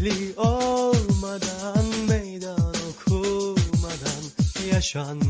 Sesli olmadan, meydan okumadan yaşanmaz.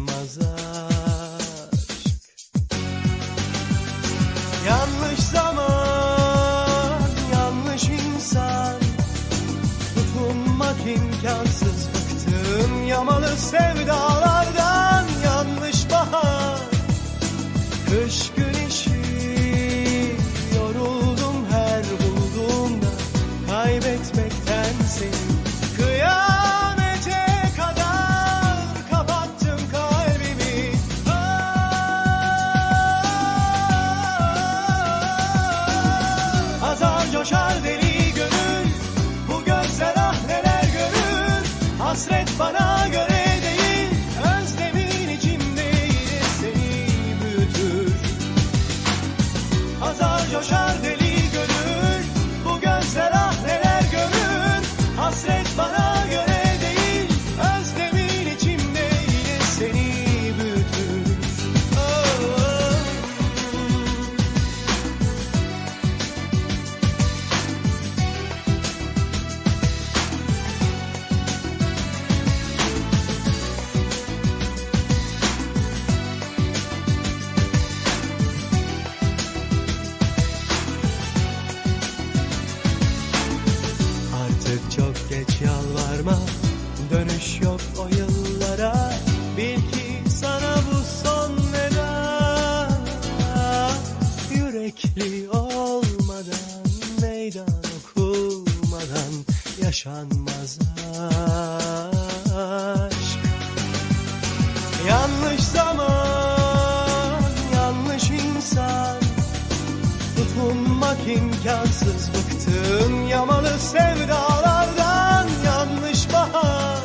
Kaçmak imkansız. Bıktığın yamalı sevdalardan yanlış bahar.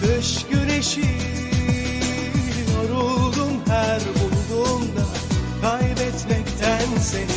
Kış güneşi yoruldum her bulduğumda. Kaybetmekten seni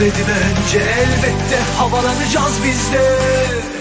Dibe önce elbette Havalanacağız biz de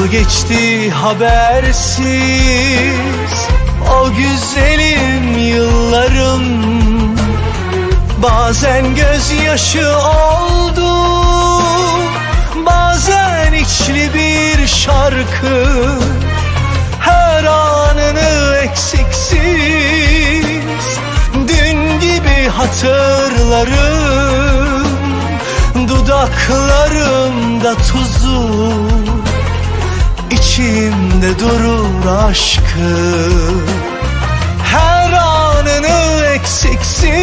Nasıl geçti habersiz. O güzelim yıllarım Bazen gözyaşı oldu Bazen içli bir şarkı. Her anını eksiksiz Dün gibi hatırlarım. Dudaklarımda tuzu içimde durur aşkı. Her anını eksiksiz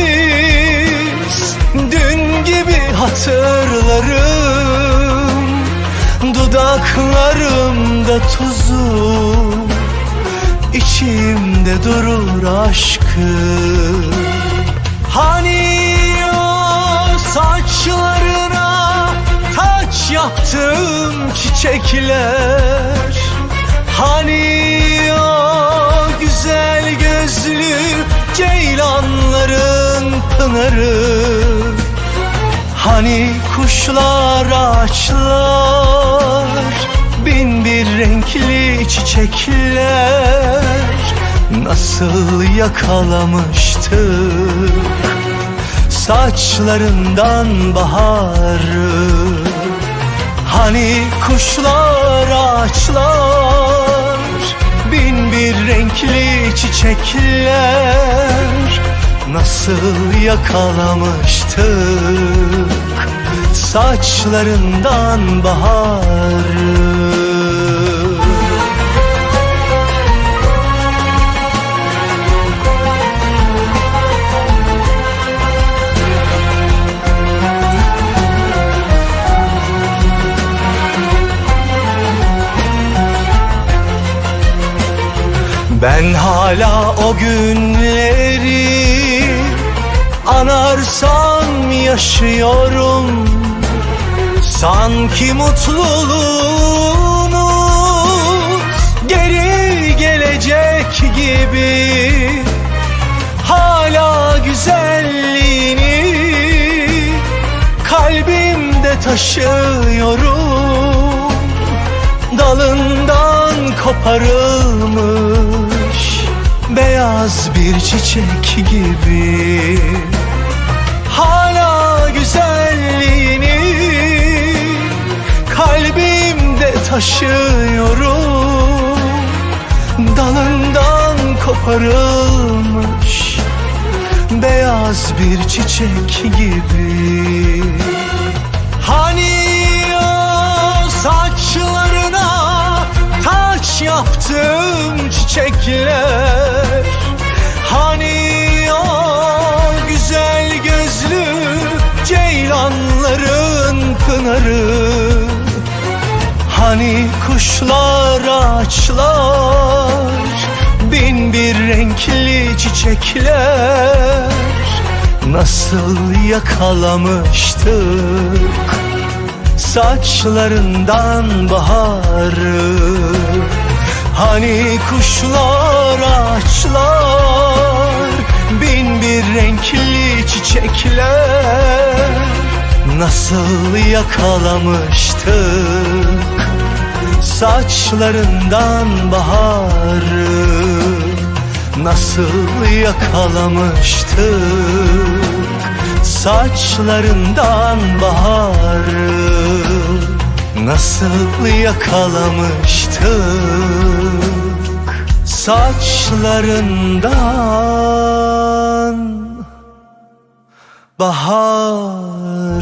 Dün gibi hatırlarım. Dudaklarımda tuzu içimde durur aşkı. Hani o saçlarına taç yaptım çiçekler Hani o güzel gözlü ceylanların pınarı? Hani kuşlar ağaçlar bin bir renkli çiçekler Nasıl yakalamıştık? Saçlarından baharı Hani kuşlar ağaçlar bin bir renkli çiçekler Nasıl yakalamıştık? Saçlarından baharı Ben hala o günleri anarsam yaşıyorum. Sanki mutluluğumuz geri gelecek gibi. Hala güzelliğini kalbimde taşıyorum. Dalından koparılmış beyaz bir çiçek gibi. Hala güzelliğini kalbimde taşıyorum. Dalından koparılmış beyaz bir çiçek gibi. Hani ateş yaptım çiçekler. Hani o güzel gözlü ceylanların pınarı. Hani kuşlar ağaçlar bin bir renkli çiçekler. Nasıl yakalamıştık saçlarından baharı? Hani kuşlar ağaçlar Bin bir renkli çiçekler Nasıl yakalamıştık? Saçlarından baharı Nasıl yakalamıştık? Saçlarından baharı Nasıl yakalamıştık Saçlarından Baharı?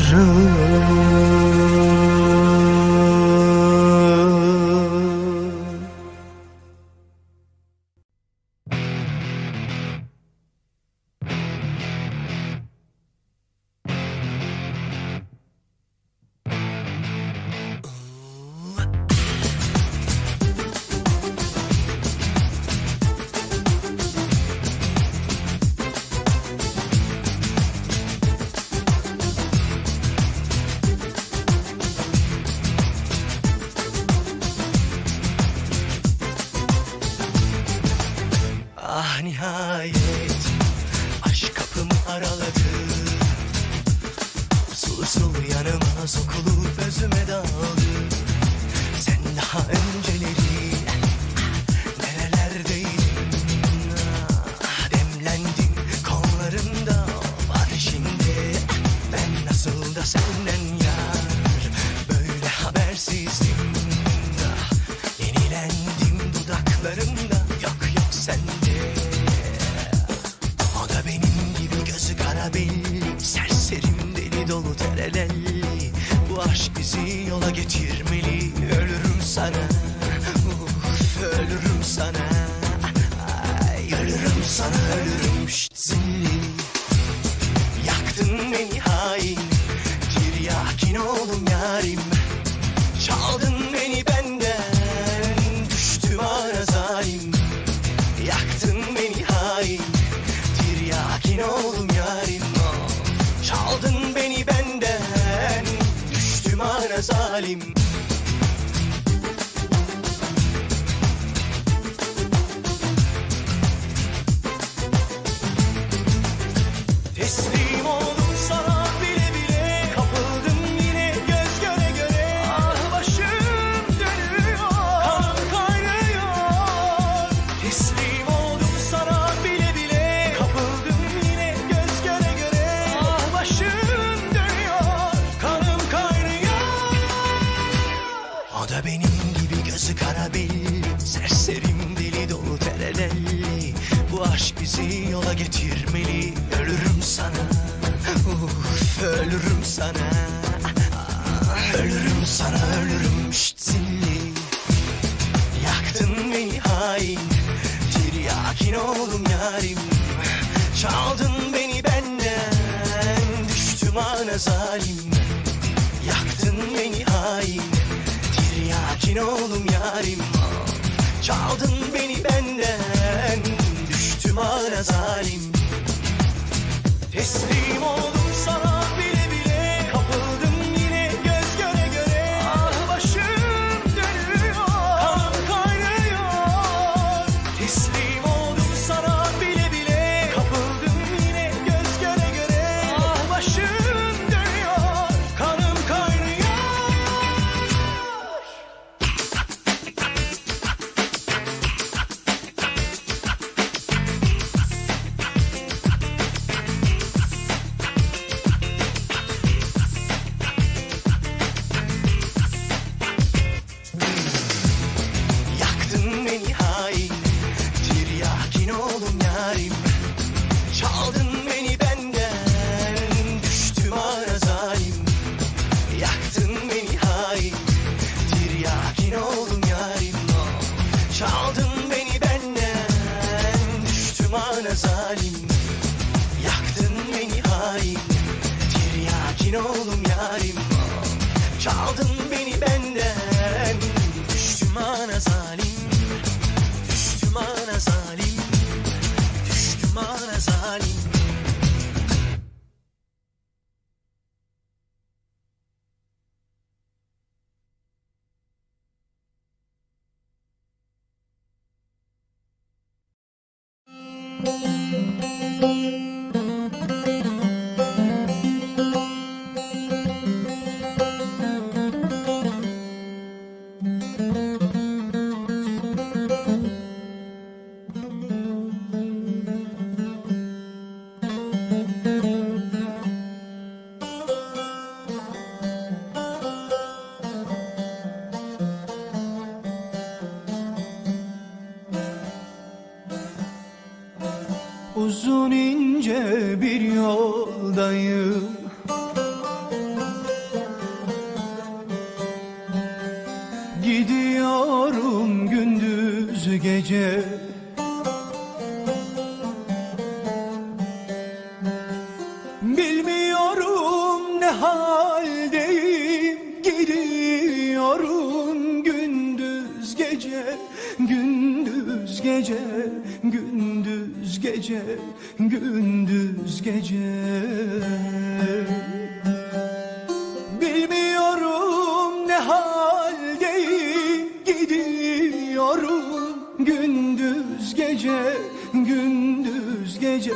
Düşünüyorum gündüz gece, gündüz gece,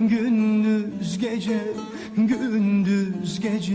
gündüz gece, gündüz gece.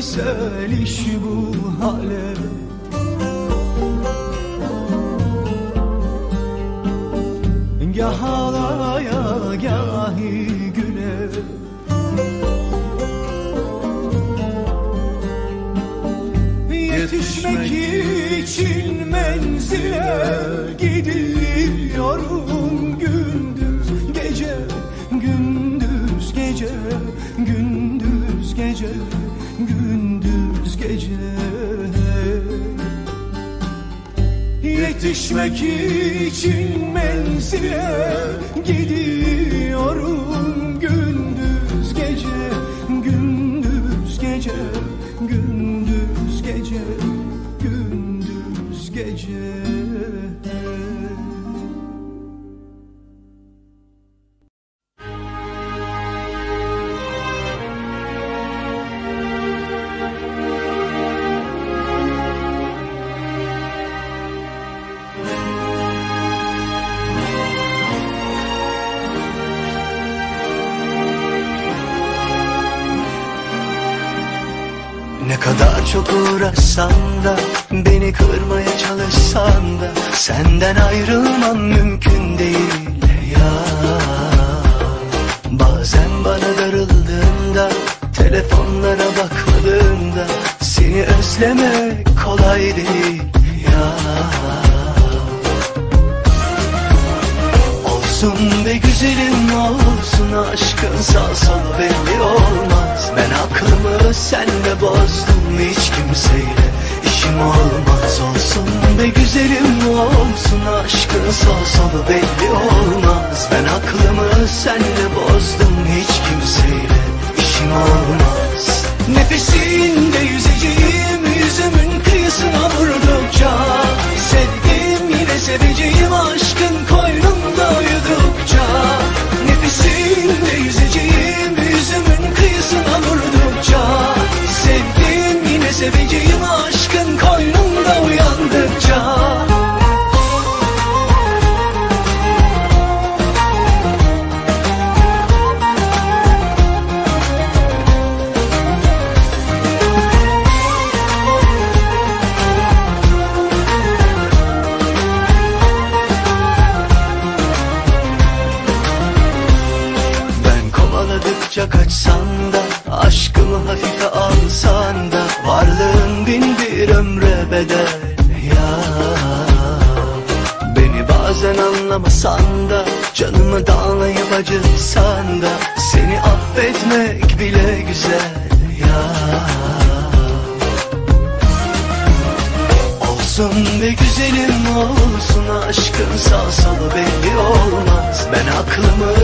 güzel bu hale. yetişmek için menzile gidiyor.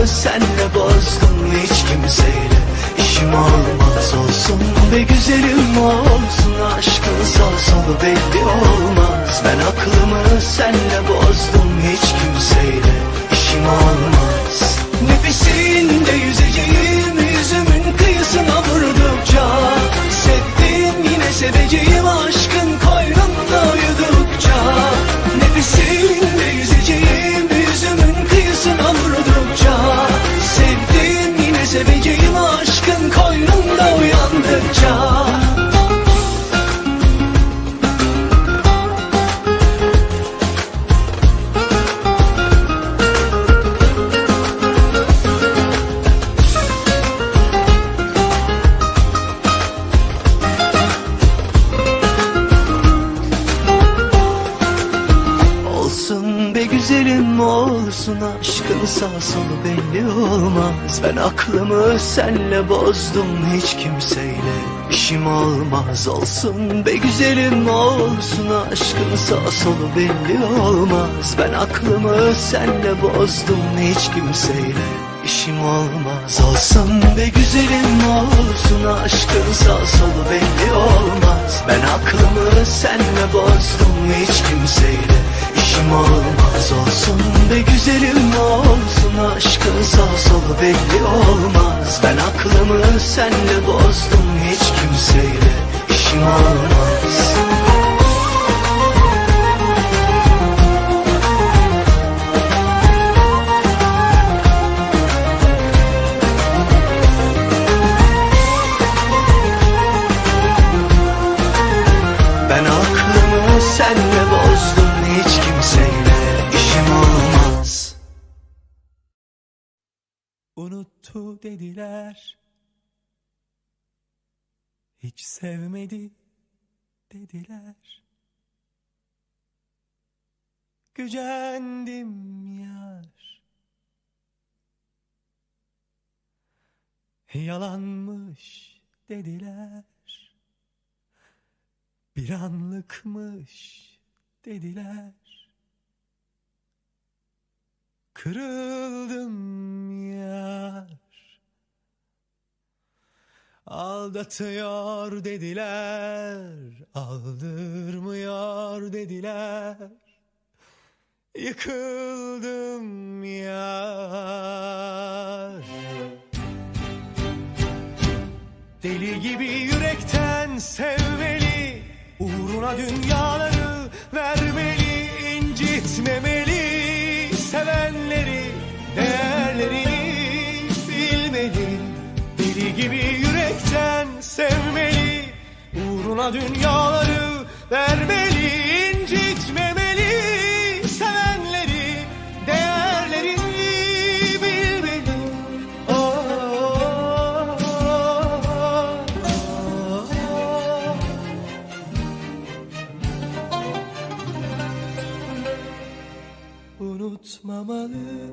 Senle bozdum hiç kimseyle işim olmaz Olsun. Be güzelim olsun aşkın sağ solu belli olmaz. Ben aklımı senle bozdum hiç kimseyle işim olmaz. Nefesinde yüzeceğim yüzümün kıyısına vurdukça Sevdim yine seveceğim. aşkın senle bozdum hiç kimseyle. İşim olmaz Olsun be güzelim olsun. Aşkın sağ solu belli olmaz. Ben aklımı senle bozdum hiç kimseyle. İşim olmaz Olsun be güzelim olsun. Aşkın sağ solu belli olmaz. Ben aklımı senle bozdum hiç kimseyle işim olmaz Olsun be güzelim olsun aşkın sağ solu belli olmaz. Ben aklımı senle bozdum hiç kimseyle işim olmaz Dediler. Hiç sevmedi dediler. Gücendim yar. Yalanmış dediler. Bir anlıkmış dediler. Kırıldım yar Aldatıyor dediler Aldırmıyor dediler. Yıkıldım yar. Deli gibi yürekten sevmeli Uğruna dünyaları vermeli incitmemeli. Sevenleri değerlerini bilmeli. Deli gibi yürekten sevmeli Uğruna dünyaları vermeli incitmemeli Sevenleri değerlerini bilmeli Oh. Unutmamalı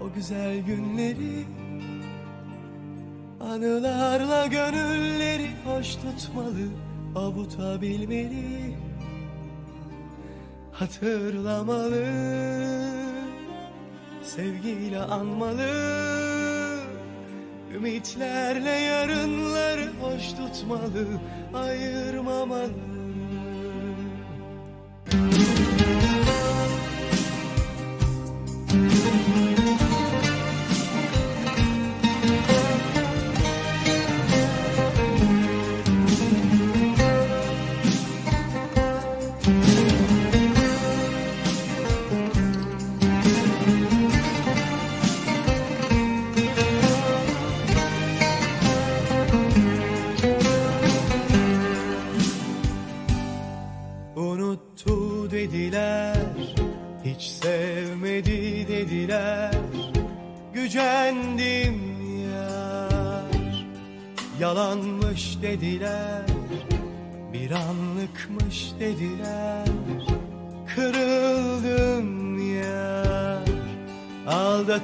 o güzel günleri Anılarla gönülleri hoş tutmalı Avutabilmeli. Hatırlamalı Sevgiyle anmalı. Ümitlerle yarınları hoş tutmalı Ayırmamalı. Unuttu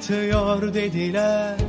Aldatıyor dediler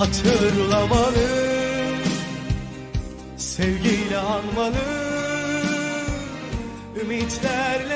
Hatırlamalı Sevgiyle anmalı Ümitlerle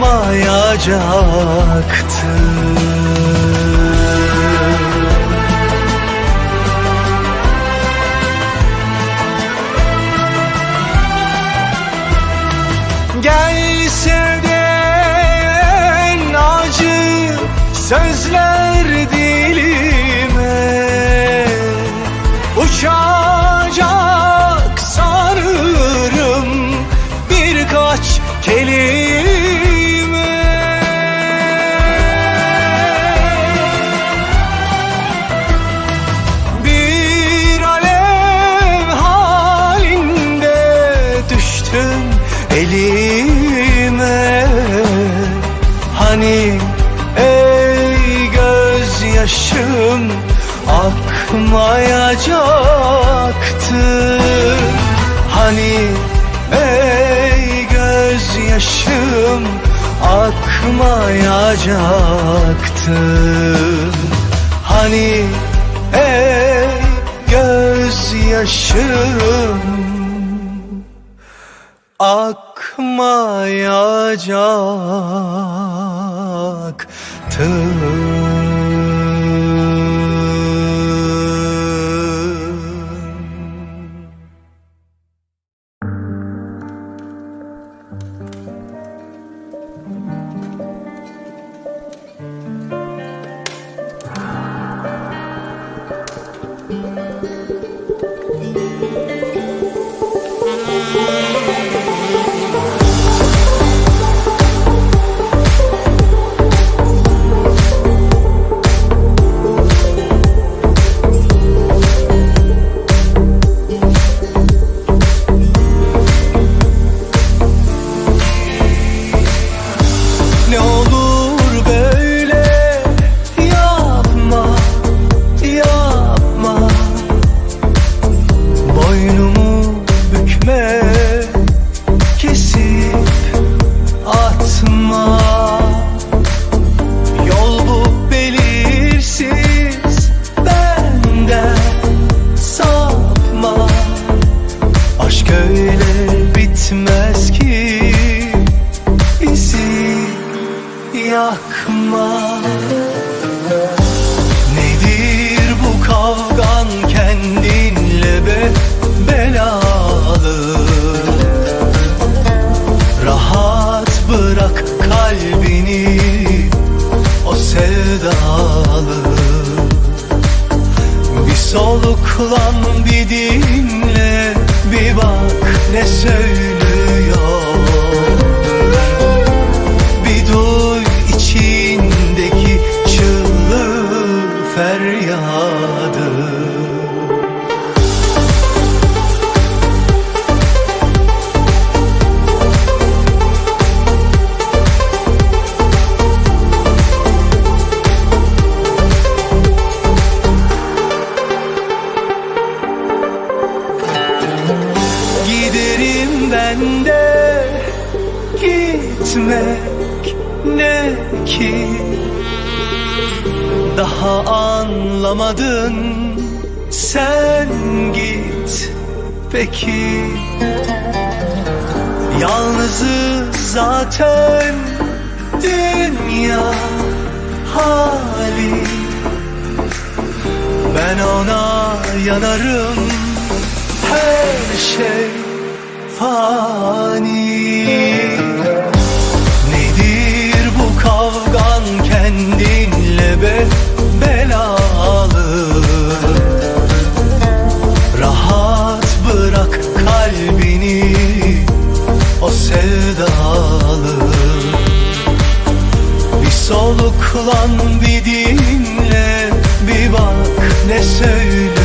bakmayacaktı Gelse de acı sözler akmayacaktı Hani ey gözyaşım akmayacaktı soluklan bir dinle bir bak ne söylüyor peki? Yalnızız zaten dünya hali. Ben ona yanarım her şey fani. Nedir bu kavgan kendinle be belalı sevdalı. Bir soluklan bir dinle bir bak ne söylüyor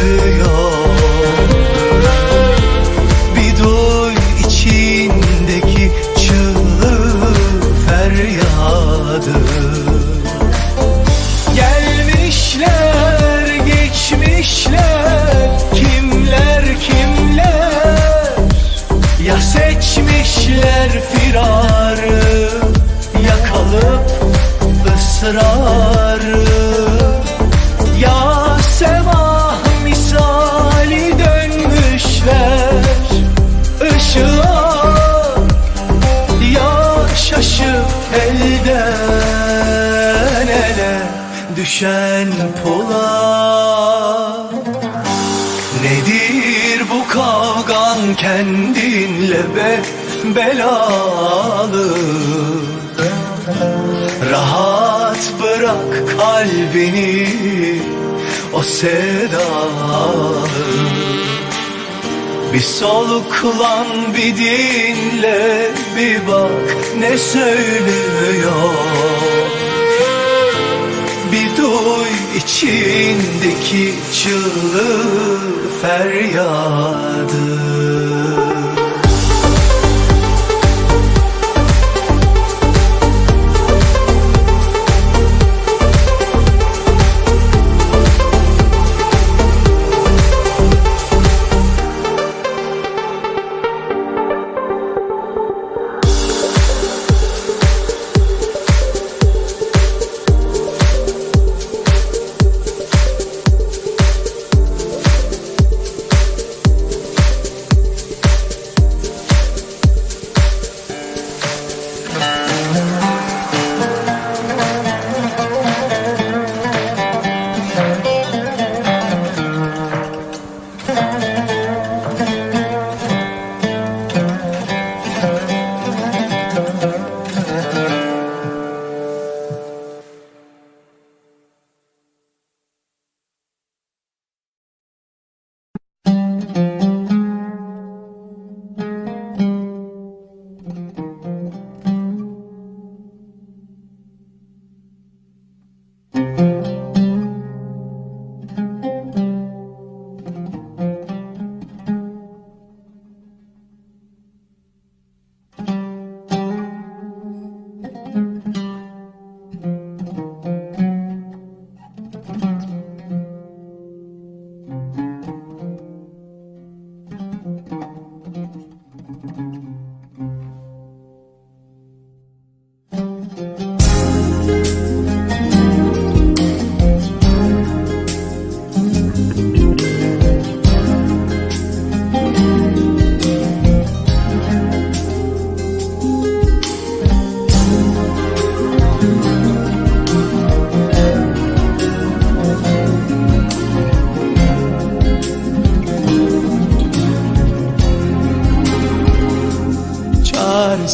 ele düşen pula Nedir bu kavgan kendinle be belalı? Rahat bırak kalbini o sevdalı Bir soluklan bir dinle bir bak ne söylüyor. Bir duy içindeki çığlık feryadı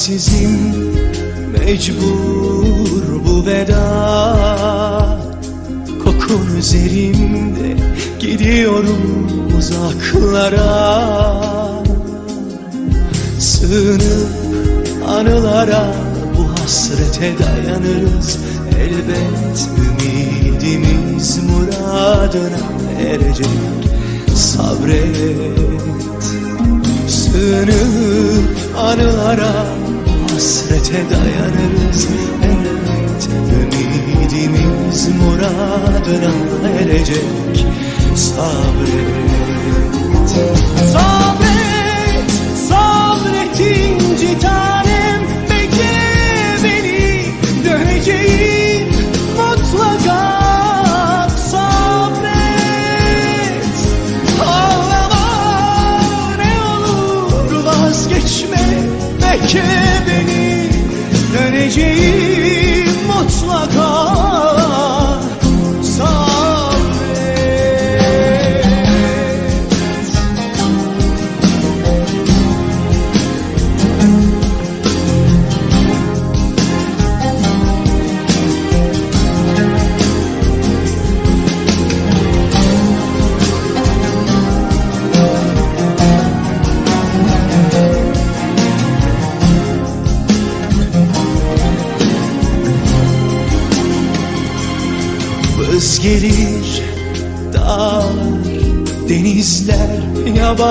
Çaresizim mecbur bu veda. Kokun üzerimde gidiyorum uzaklara. Sığınıp anılara bu hasrete dayanırız. Elbet ümidimiz muradına erecek. Sabret. Sığınıp anılara hasrete dayanırız. Elbet ümidimiz muradına erecek. Sabret. Sabret, sabret inci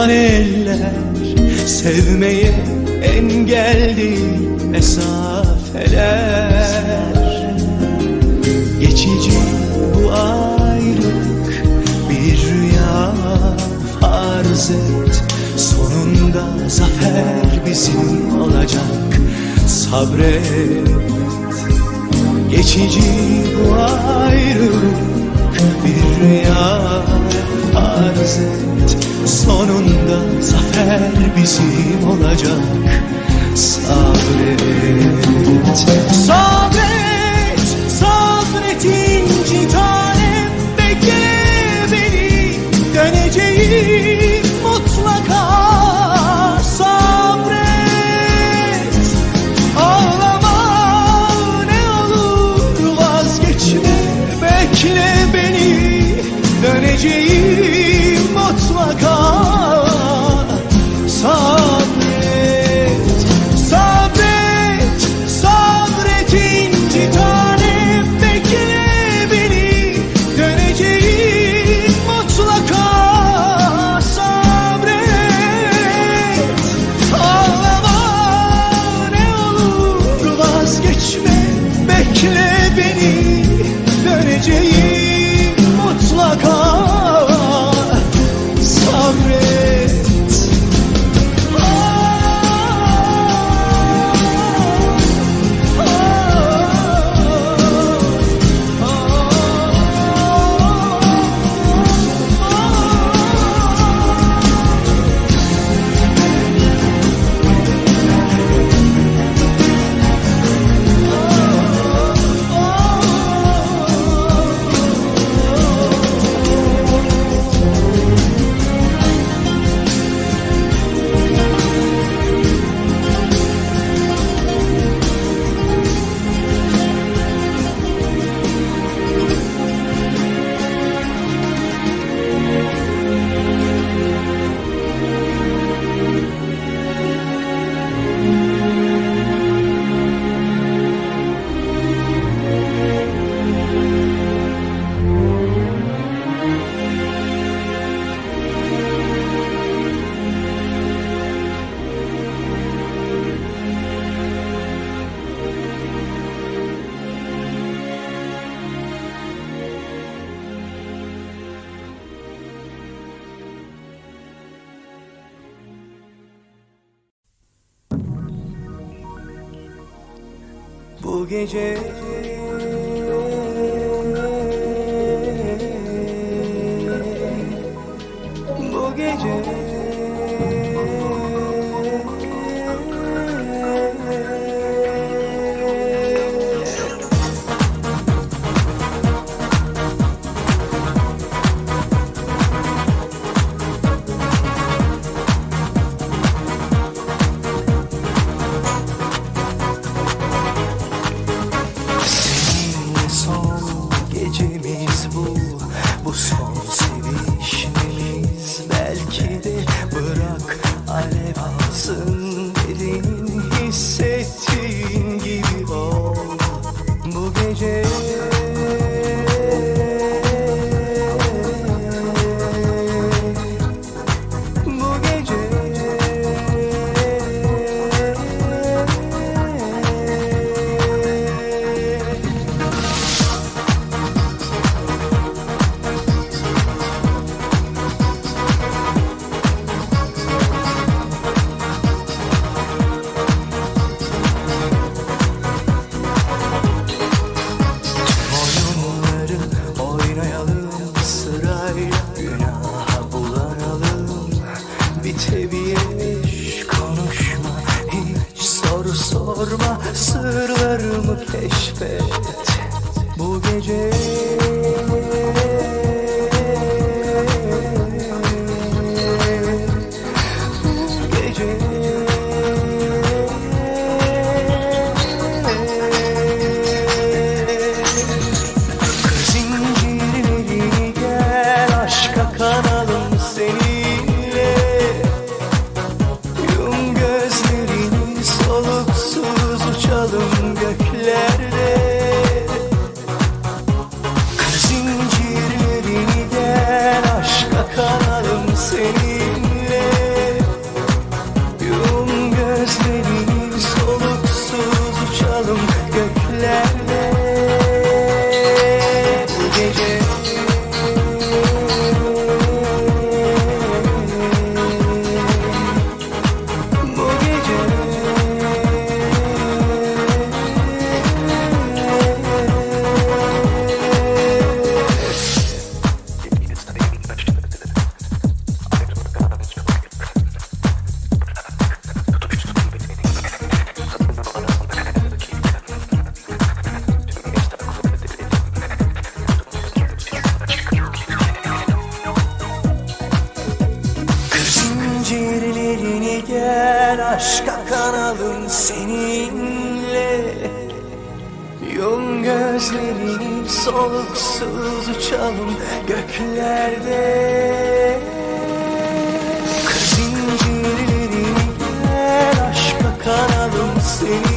yaban eller Sevmeye engel mesafeler. Geçici bu ayrılık bir rüya farz et. Sonunda zafer bizim olacak sabret. Geçici bu ayrılık bir rüya arz et. Sonunda zafer bizim olacak. Sabret. Sabret, Ben aşka kanalım seninle. Yum gözlerini soluksuz uçalım göklerde. Kır zincirlerini gel aşka kanalım seninle.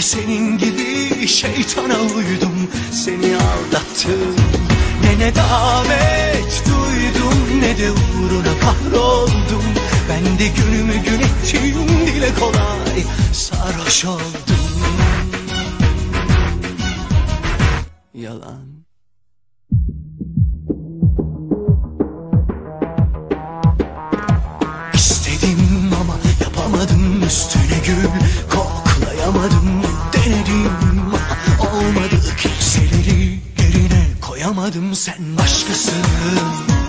Aynı senin gibi şeytana uydum Seni aldattım. Ne ne davet duydum Ne de uğruna kahroldum. Ben de günümü gün ettiğim dile kolay Sarhoş oldum. Yalan. Aramadım sen başkasını.